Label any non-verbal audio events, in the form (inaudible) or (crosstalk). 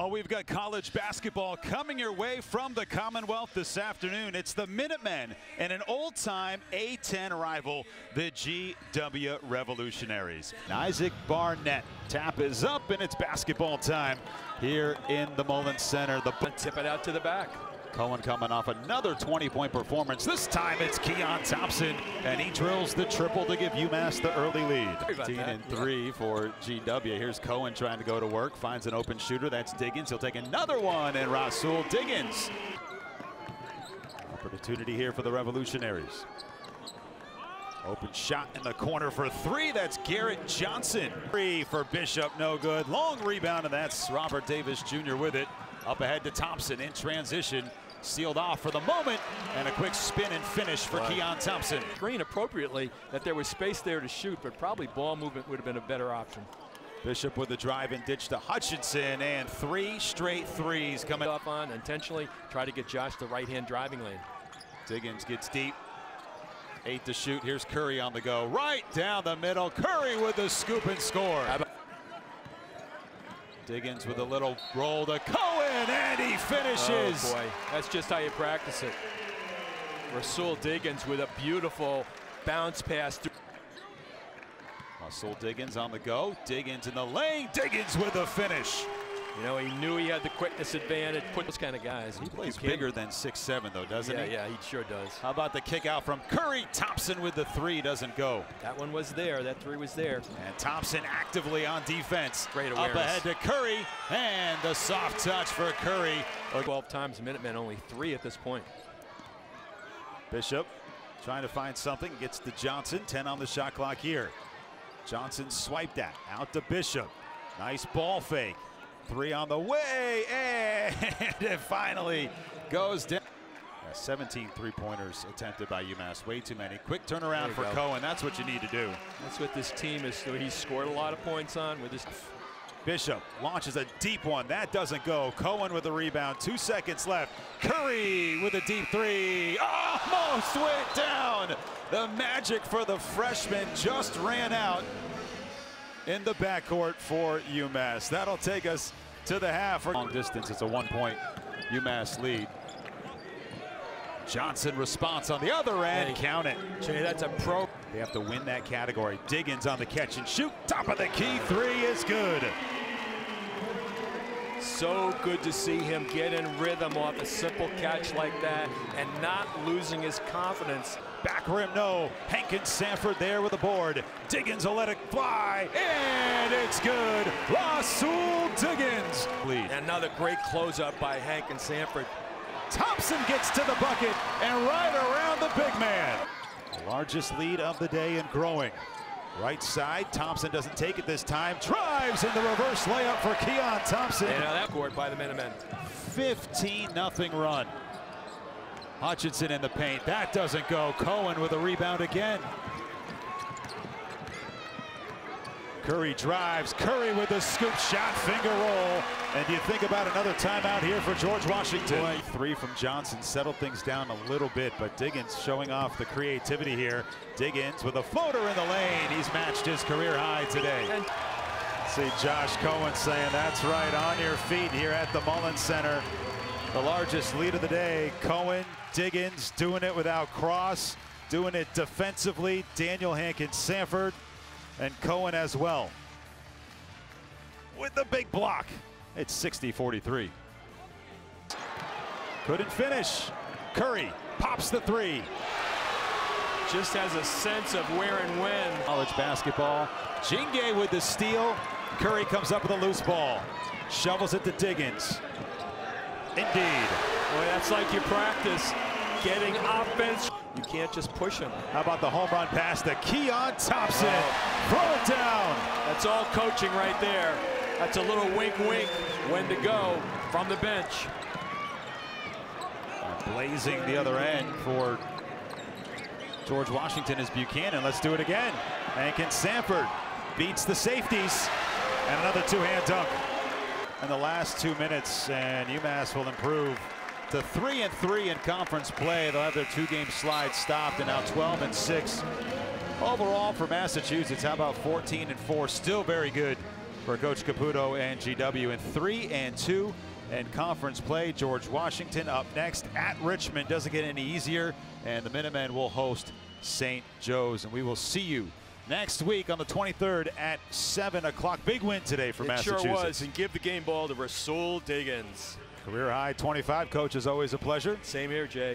Oh, we've got college basketball coming your way from the Commonwealth this afternoon. It's the Minutemen and an old-time A-10 rival, the GW Revolutionaries. Isaac Barnett. Tap is up, and it's basketball time here in the Mullins Center. The tip it out to the back. Cohen coming off another 20-point performance. This time it's Keon Thompson, and he drills the triple to give UMass the early lead. 15 and 3 for GW. Here's Cohen trying to go to work, finds an open shooter. That's Diggins. He'll take another one, and Rahsool Diggins. Opportunity here for the Revolutionaries. Open shot in the corner for three. That's Garrett Johnson. Three for Bishop, no good. Long rebound, and that's Robert Davis Jr. with it. Up ahead to Thompson in transition. Sealed off for the moment, and a quick spin and finish for right. Keon Thompson. Green appropriately that there was space there to shoot, but probably ball movement would have been a better option. Bishop with the drive and ditch to Hutchinson, and three straight threes coming up on intentionally. Try to get Josh the right-hand driving lane. Diggins gets deep. Eight to shoot. Here's Curry on the go. Right down the middle. Curry with the scoop and score. Diggins with a little roll to Cohen, and he finishes. Oh boy, that's just how you practice it. Rahsool Diggins with a beautiful bounce pass. Rahsool Diggins on the go. Diggins in the lane. Diggins with a finish. You know, he knew he had the quickness advantage. Put those kind of guys. He plays bigger than six seven, though, doesn't yeah, he? Yeah, he sure does. How about the kick out from Curry? Thompson with the three doesn't go. That one was there. That three was there. And Thompson actively on defense. Great awareness. Up ahead to Curry, and the soft touch for Curry. 12 times Minutemen, only three at this point. Bishop trying to find something. Gets to Johnson. 10 on the shot clock here. Johnson swiped that. Out to Bishop. Nice ball fake. Three on the way, and (laughs) it finally goes down. 17 three-pointers attempted by UMass. Way too many. Quick turnaround for go. Cohen. That's what you need to do. That's what this team is. so He's scored a lot of points on with this. Bishop launches a deep one. That doesn't go. Cohen with the rebound. Two seconds left. Curry with a deep three. Almost went down. The magic for the freshman just ran out in the backcourt for UMass. That'll take us to the half. Long distance, it's a one-point UMass lead. Johnson response on the other end, hey, count it. Jay, that's a pro. They have to win that category. Diggins on the catch and shoot, top of the key, three is good. So good to see him get in rhythm off a simple catch like that and not losing his confidence. Back rim, no. Hankins Sanford there with the board. Diggins will let it fly, and it's good. Rahsool Diggins. Lead. Another great close-up by Hankins Sanford. Thompson gets to the bucket and right around the big man. The largest lead of the day and growing. Right side, Thompson doesn't take it this time. Drives in the reverse layup for Keon Thompson. And now that court by the Minutemen. 15 nothing run. Hutchinson in the paint. That doesn't go. Cohen with a rebound again. Curry drives. Curry with the scoop shot, finger roll. And do you think about another timeout here for George Washington? Boy, three from Johnson settled things down a little bit, but Diggins showing off the creativity here. Diggins with a floater in the lane. He's matched his career high today. And See Josh Cohen saying, that's right, on your feet here at the Mullins Center. The largest lead of the day, Cohen, Diggins doing it without Cross, doing it defensively. Daniel Hankins Sanford and Cohen as well. With the big block. It's 60-43. Couldn't finish. Curry pops the three. Just has a sense of where and when. College basketball. Ndjigue with the steal. Curry comes up with a loose ball. Shovels it to Diggins. Indeed. Boy, that's like you practice. Getting offense. You can't just push him. How about the home run pass to Keon Thompson? Oh. Throw it down. That's all coaching right there. That's a little wink wink when to go from the bench. Blazing the other end for George Washington is Buchanan. Let's do it again. Hankins Sanford beats the safeties. And another two-hand dunk in the last two minutes. And UMass will improve to three and three in conference play. They'll have their two-game slide stopped, and now 12 and six overall for Massachusetts. How about 14 and four? Still very good for Coach Caputo and GW in three and two and conference play. George Washington up next at Richmond. Doesn't get any easier. And the Minutemen will host St. Joe's. And we will see you next week on the 23rd at 7 o'clock. Big win today for it Massachusetts. sure was. And give the game ball to Rahsool Diggins. Career high 25, coach, is always a pleasure. Same here, Jay.